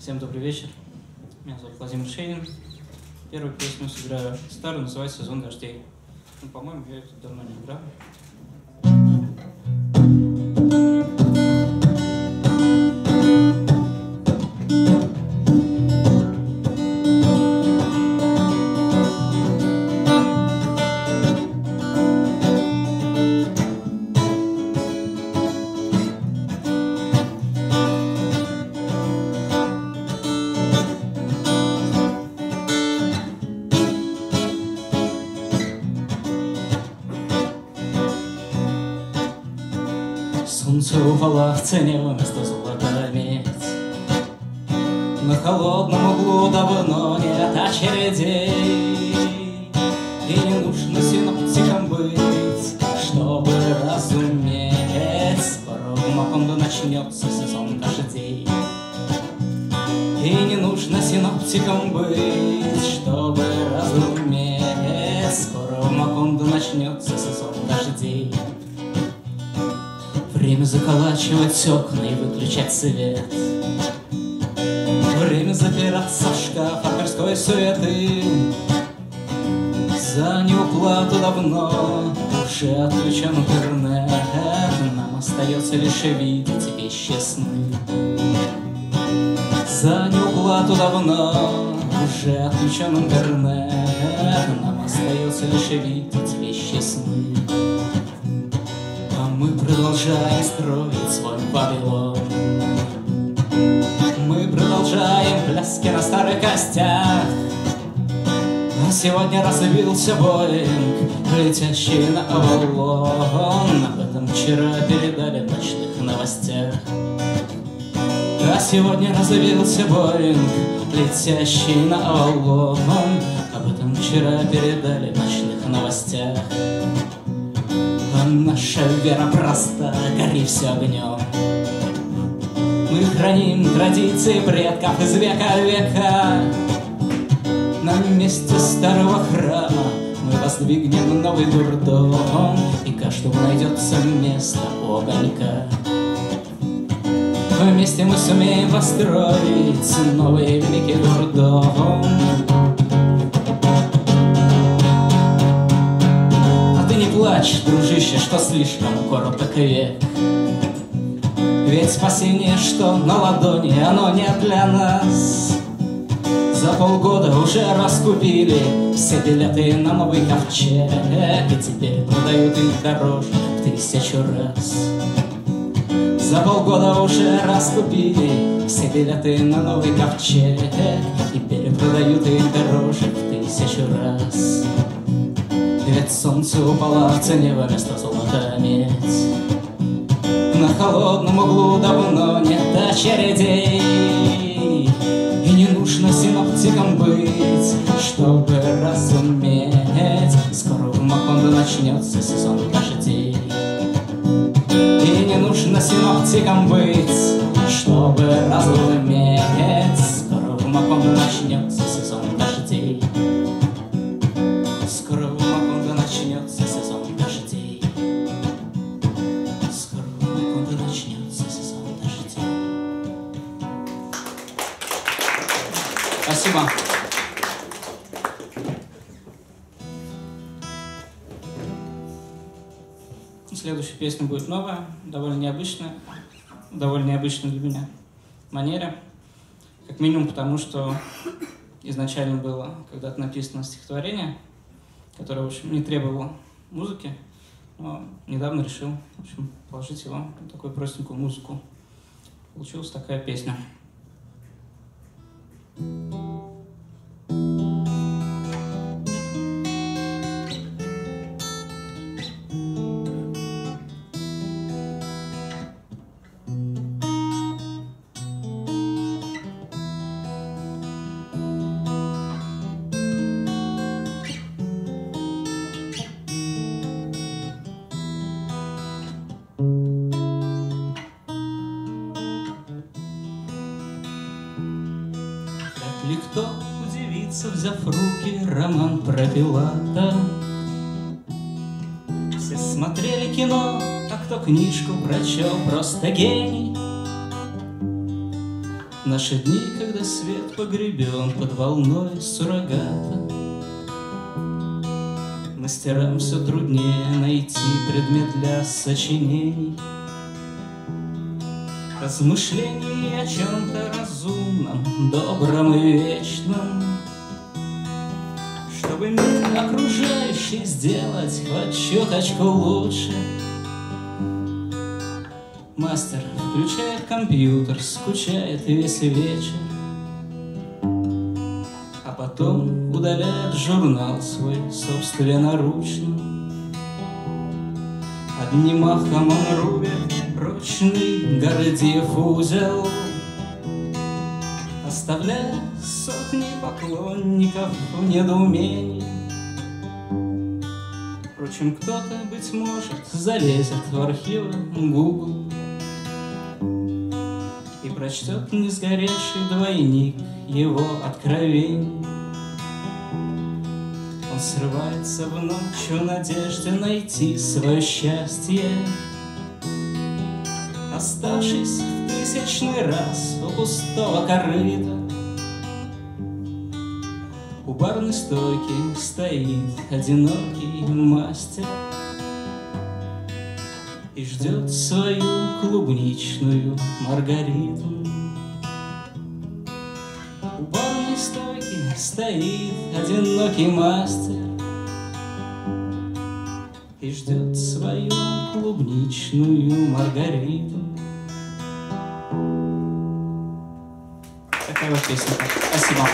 Всем добрый вечер. Меня зовут Владимир Шейнин. Первую песню сыграю старую, называется «Сезон дождей». Ну, по-моему, я это давно не играл. Солнце упало в цене вместо золота медь. На холодном углу давно нет очередей. И не нужно синоптиком быть, чтобы разуметь. Скоро в Макондо начнется сезон дождей. И не нужно синоптиком быть, чтобы разуметь. Скоро в Макондо начнется Время заколачивать окна и выключать свет. Время запираться в шкаф от мирской суеты. За неуплату давно уже отключен интернет. Нам остается лишь видеть вещи сны. За неуплату давно уже отключен интернет. Нам остается лишь видеть вещи сны продолжаем строить свой Вавилон Мы продолжаем пляски на старых костях. А сегодня разбился Боинг, летящий на Авалон. Об этом вчера передали в ночных новостях. А сегодня разбился Боинг, летящий на Авалон. Об этом вчера передали в ночных новостях наша вера проста, гори все огнем. Мы храним традиции предков из века в века. На месте старого храма мы воздвигнем новый дурдом, И каждому найдется место огонька. Вместе мы сумеем построить новый великий дурдом. Плачь, дружище, что слишком короток век. Ведь спасение, что на ладони, оно не для нас. За полгода уже раскупили все билеты на новый ковчег, И теперь продают их дороже в тысячу раз. За полгода уже раскупили все билеты на новый ковчег, И перепродают их дороже в тысячу раз. Ведь солнце упало в цене вместо золота медь На холодном углу давно нет очередей. И не нужно синоптиком быть, чтобы разуметь. Скоро в Макондо начнется сезон дождей И не нужно синоптиком быть, чтобы разуметь. Скоро в Макондо начнется Следующая песня будет новая, довольно необычная, довольно необычная для меня манере. Как минимум потому, что изначально было когда-то написано стихотворение, которое, в общем, не требовало музыки, но недавно решил, в общем, положить его на такую простенькую музыку. Получилась такая песня. Вряд ли кто удивится, взяв в руки роман про Пилата. Все смотрели кино, а кто книжку прочел, просто гений. Наши дни, когда свет погребен под волной суррогата Мастерам все труднее найти предмет для сочинений Размышлений о чем-то разумном, добром и вечном. Чтобы мир окружающий сделать хоть чуточку лучше. Мастер включает компьютер, скучает весь вечер. А потом удаляет журнал свой собственноручно. Одним махом он рубит прочный Гордиев узел. Оставляя сотни поклонников в недоумении. Впрочем, кто-то, быть может, залезет в архивы Google И прочтет несгоревший двойник его откровений. Он срывается в ночь в надежде найти свое счастье, Оставшись в тысячный раз у пустого корыта. У барной стойки стоит одинокий мастер И ждет свою клубничную маргариту. У барной стойки стоит одинокий мастер Ждет свою клубничную маргариту. Такая вот песня. Спасибо.